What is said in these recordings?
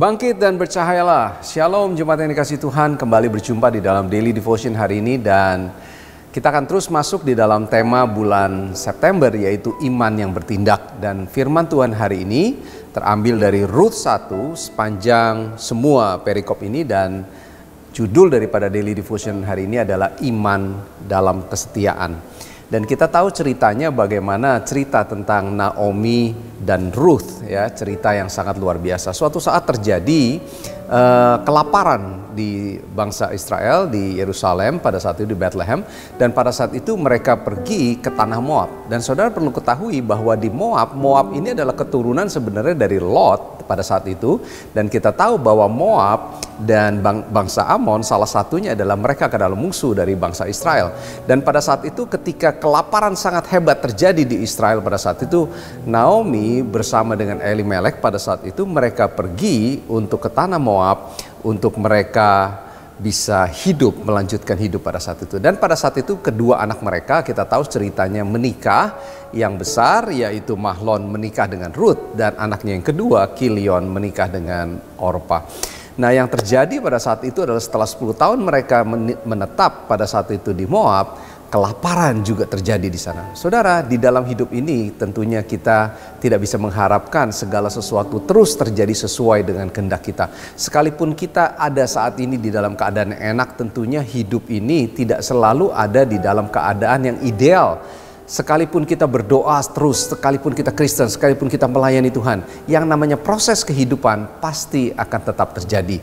Bangkit dan bercahayalah. Shalom jemaat yang dikasih Tuhan. Kembali berjumpa di dalam Daily Devotion hari ini dan kita akan terus masuk di dalam tema bulan September yaitu iman yang bertindak dan firman Tuhan hari ini terambil dari Ruth 1 sepanjang semua perikop ini dan judul daripada Daily Devotion hari ini adalah iman dalam kesetiaan. Dan kita tahu ceritanya bagaimana cerita tentang Naomi dan Ruth ya, cerita yang sangat luar biasa. Suatu saat terjadi uh, kelaparan di bangsa Israel di Yerusalem pada saat itu di Bethlehem dan pada saat itu mereka pergi ke tanah Moab. Dan saudara perlu ketahui bahwa di Moab, Moab ini adalah keturunan sebenarnya dari Lot pada saat itu dan kita tahu bahwa Moab dan bangsa Amon salah satunya adalah mereka adalah musuh dari bangsa Israel. Dan pada saat itu ketika kelaparan sangat hebat terjadi di Israel pada saat itu Naomi bersama dengan Elimelek pada saat itu mereka pergi untuk ke tanah Moab untuk mereka bisa hidup melanjutkan hidup pada saat itu dan pada saat itu kedua anak mereka kita tahu ceritanya menikah yang besar yaitu Mahlon menikah dengan Ruth dan anaknya yang kedua Kilion menikah dengan Orpa. Nah yang terjadi pada saat itu adalah setelah 10 tahun mereka menetap pada saat itu di Moab, kelaparan juga terjadi di sana. Saudara, di dalam hidup ini tentunya kita tidak bisa mengharapkan segala sesuatu terus terjadi sesuai dengan kehendak kita. Sekalipun kita ada saat ini di dalam keadaan yang enak, tentunya hidup ini tidak selalu ada di dalam keadaan yang ideal Sekalipun kita berdoa terus, sekalipun kita Kristen, sekalipun kita melayani Tuhan, yang namanya proses kehidupan pasti akan tetap terjadi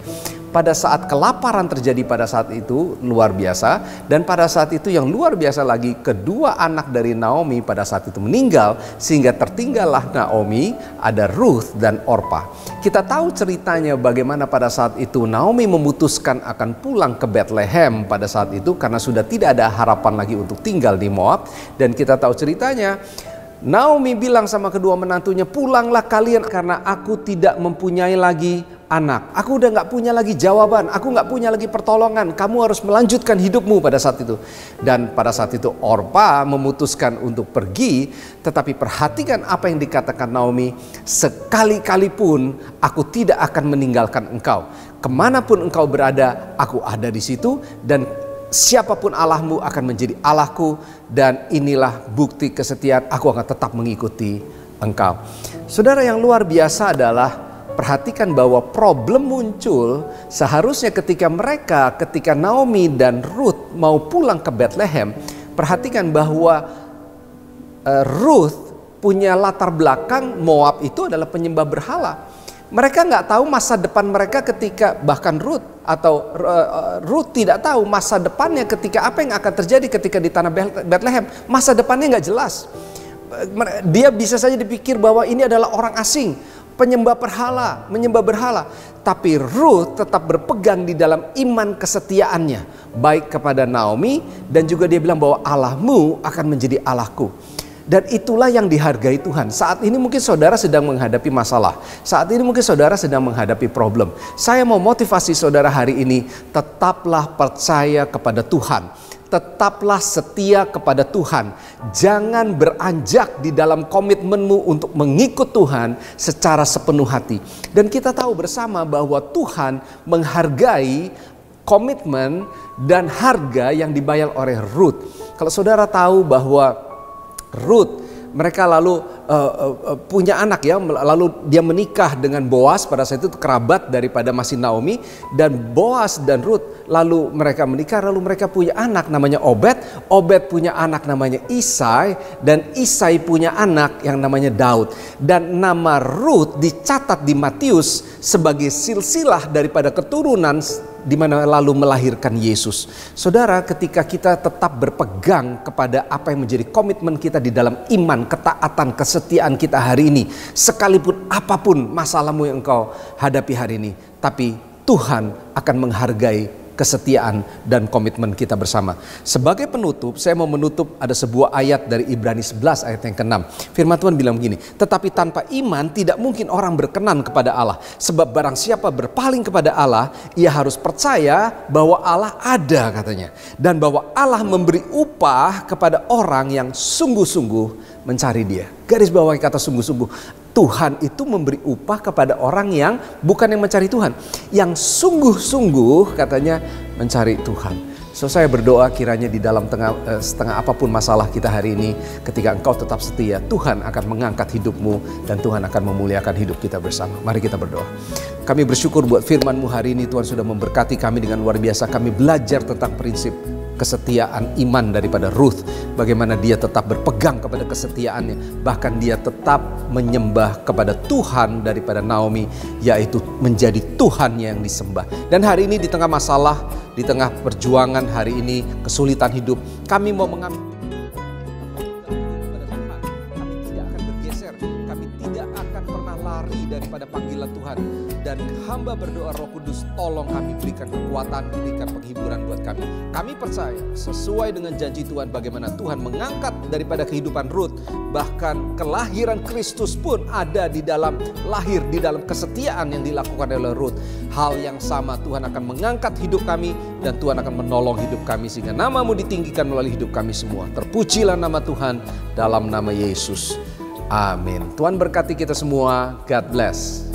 pada saat kelaparan terjadi pada saat itu luar biasa dan pada saat itu yang luar biasa lagi kedua anak dari Naomi pada saat itu meninggal sehingga tertinggallah Naomi ada Ruth dan Orpa. Kita tahu ceritanya bagaimana pada saat itu Naomi memutuskan akan pulang ke Bethlehem pada saat itu karena sudah tidak ada harapan lagi untuk tinggal di Moab dan kita tahu ceritanya Naomi bilang sama kedua menantunya, pulanglah kalian karena aku tidak mempunyai lagi anak. Aku udah nggak punya lagi jawaban, aku nggak punya lagi pertolongan. Kamu harus melanjutkan hidupmu pada saat itu. Dan pada saat itu Orpa memutuskan untuk pergi, tetapi perhatikan apa yang dikatakan Naomi, sekali-kali pun aku tidak akan meninggalkan engkau. Ke mana pun engkau berada, aku ada di situ dan siapa pun Allahmu akan menjadi Allahku dan inilah bukti kesetiaan aku akan tetap mengikuti engkau. Saudara yang luar biasa adalah perhatikan bahwa problem muncul seharusnya ketika mereka, ketika Naomi dan Ruth mau pulang ke Bethlehem, perhatikan bahwa uh, Ruth punya latar belakang Moab itu adalah penyembah berhala. Mereka nggak tahu masa depan mereka ketika bahkan Ruth atau uh, Ruth tidak tahu masa depannya ketika apa yang akan terjadi ketika di tanah Bethlehem. Masa depannya nggak jelas. Dia bisa saja dipikir bahwa ini adalah orang asing penyembah berhala, menyembah berhala. Tapi Ruth tetap berpegang di dalam iman kesetiaannya. Baik kepada Naomi dan juga dia bilang bahwa Allahmu akan menjadi Allahku. Dan itulah yang dihargai Tuhan. Saat ini mungkin saudara sedang menghadapi masalah. Saat ini mungkin saudara sedang menghadapi problem. Saya mau motivasi saudara hari ini, tetaplah percaya kepada Tuhan tetaplah setia kepada Tuhan. Jangan beranjak di dalam komitmenmu untuk mengikut Tuhan secara sepenuh hati. Dan kita tahu bersama bahwa Tuhan menghargai komitmen dan harga yang dibayar oleh Ruth. Kalau saudara tahu bahwa Ruth mereka lalu uh, uh, punya anak ya lalu dia menikah dengan Boas pada saat itu kerabat daripada masih Naomi dan Boas dan Ruth lalu mereka menikah lalu mereka punya anak namanya Obed Obed punya anak namanya Isai dan Isai punya anak yang namanya Daud. Dan nama Ruth dicatat di Matius sebagai silsilah daripada keturunan di mana lalu melahirkan Yesus. Saudara, ketika kita tetap berpegang kepada apa yang menjadi komitmen kita di dalam iman, ketaatan, kesetiaan kita hari ini, sekalipun apa pun masalahmu yang engkau hadapi hari ini, tapi Tuhan akan menghargai kesetiaan dan komitmen kita bersama. Sebagai penutup, saya mau menutup ada sebuah ayat dari Ibrani 11 ayat yang ke-6. Firman Tuhan bilang begini, tetapi tanpa iman tidak mungkin orang berkenan kepada Allah. Sebab barang siapa berpaling kepada Allah, ia harus percaya bahwa Allah ada katanya. Dan bahwa Allah memberi upah kepada orang yang sungguh-sungguh mencari dia. Garis bawah kata sungguh-sungguh. Tuhan itu memberi upah kepada orang yang bukan yang mencari Tuhan, yang sungguh-sungguh katanya mencari Tuhan. So saya berdoa kiranya di dalam tengah eh, setengah apa pun masalah kita hari ini ketika engkau tetap setia Tuhan akan mengangkat hidupmu dan Tuhan akan memuliakan hidup kita bersama. Mari kita berdoa. Kami bersyukur buat firman-Mu hari ini Tuhan sudah memberkati kami dengan luar biasa. Kami belajar tentang prinsip kesetiaan iman daripada Ruth. Bagaimana dia tetap berpegang kepada kesetiaannya. Bahkan dia tetap menyembah kepada Tuhan daripada Naomi. Yaitu menjadi Tuhannya yang disembah. Dan hari ini di tengah masalah, di tengah perjuangan hari ini, kesulitan hidup. Kami mau mengambil daripada panggilan Tuhan. Dan hamba berdoa roh kudus tolong kami berikan kekuatan, berikan penghiburan buat kami. Kami percaya sesuai dengan janji Tuhan bagaimana Tuhan mengangkat daripada kehidupan Ruth. Bahkan kelahiran Kristus pun ada di dalam lahir, di dalam kesetiaan yang dilakukan oleh Ruth. Hal yang sama Tuhan akan mengangkat hidup kami dan Tuhan akan menolong hidup kami sehingga namamu ditinggikan melalui hidup kami semua. Terpujilah nama Tuhan dalam nama Yesus. Amin. Tuhan berkati kita semua. God bless.